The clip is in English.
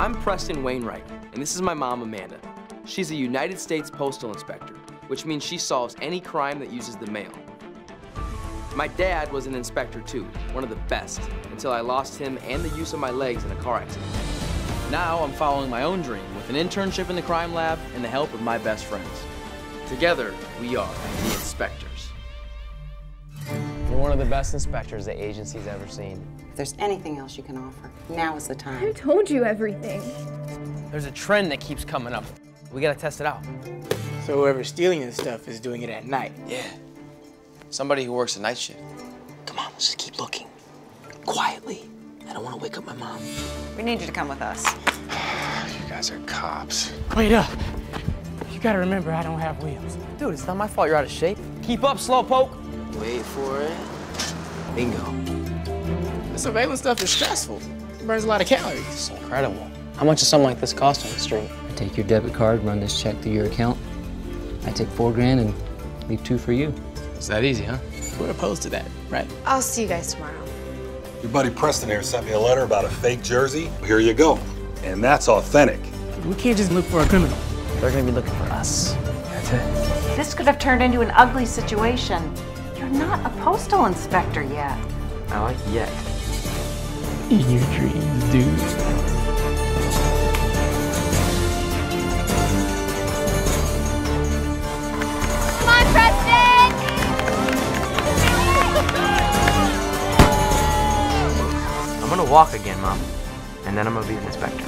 I'm Preston Wainwright, and this is my mom, Amanda. She's a United States Postal Inspector, which means she solves any crime that uses the mail. My dad was an inspector too, one of the best, until I lost him and the use of my legs in a car accident. Now I'm following my own dream with an internship in the crime lab and the help of my best friends. Together, we are the inspectors. You're one of the best inspectors the agency's ever seen. If there's anything else you can offer, now is the time. I told you everything. There's a trend that keeps coming up. We gotta test it out. So whoever's stealing this stuff is doing it at night. Yeah. Somebody who works a night shift. Come on, let's just keep looking. Quietly. I don't want to wake up my mom. We need you to come with us. You guys are cops. Wait up. You gotta remember I don't have wheels. Dude, it's not my fault you're out of shape. Keep up, slowpoke. Wait for it. Bingo. The surveillance stuff is stressful. It burns a lot of calories. It's incredible. How much does something like this cost on the street? I take your debit card, run this check through your account. I take four grand and leave two for you. It's that easy, huh? We're opposed to that, right? I'll see you guys tomorrow. Your buddy Preston here sent me a letter about a fake jersey. Here you go. And that's authentic. We can't just look for a criminal. They're gonna be looking for us. That's it. This could have turned into an ugly situation. You're not a postal inspector yet. I like yet. In your dreams, dude. Come on, Preston! I'm gonna walk again, Mom. And then I'm gonna be an inspector.